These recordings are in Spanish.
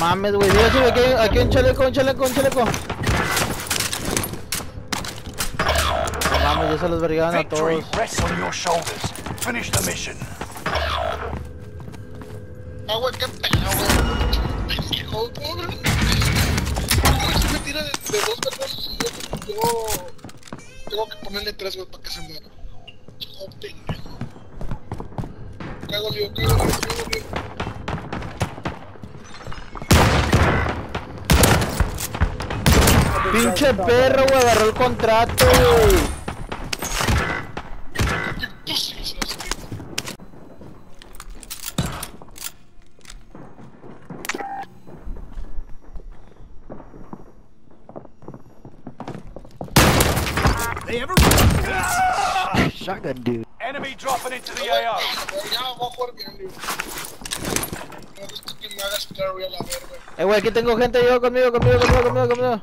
mames, güey. Mira, sí, aquí, aquí un chaleco, un chaleco, un chaleco. No mames, ya se los vergaron a todos. rests on your shoulders. Finish the mission. Ah, güey, qué pena, güey. Pendejo, pobre. Güey, se me tira de, de dos vergazos y yo, yo tengo que ponerle tres, güey, para que se muera. Chico, pendejo. Cago lío, cago lío, cago lío. Pinche perro, güey, agarró el contrato, güey. Shotgun, dude. Enemy dropping into the AO. Eh, güey, aquí tengo gente yo conmigo, conmigo, conmigo, conmigo, conmigo.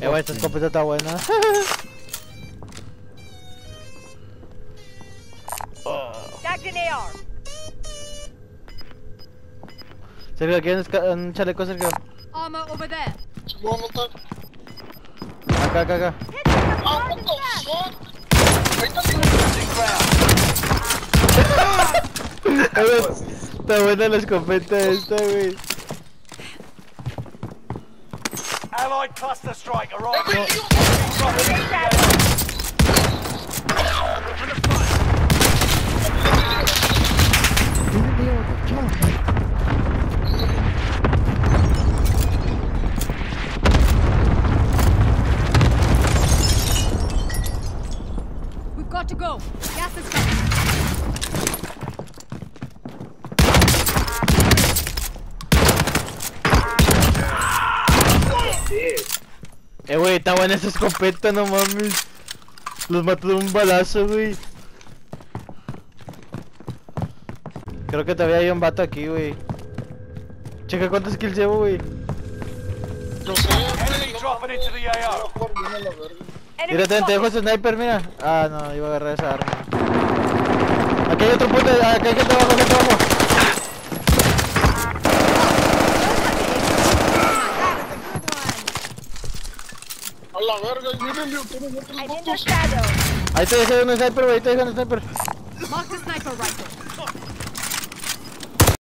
Eh, güey, esta escopeta está buena. AR. Sergio, ¿quieres un chaleco, Sergio? Armor over there. Se va a notar. Acá, acá, acá. Ah, what the fuck? Está buena la escopeta esta, güey. Allied cluster strike arrived. We've got to go. Gas is coming. Eh, güey, está buena esa escopeta, no mames. Los mató de un balazo, güey. Creo que todavía hay un vato aquí, güey. Checa cuántos kills llevo, güey. No sé, Mira, te, dejo ese sniper, mira. Ah, no, iba a agarrar esa arma. Aquí hay otro puto, aquí hay gente abajo, gente abajo. A la verga, miren, otros votos. Ahí te dejé un sniper, ahí te dejé un sniper. Mark the sniper rifle.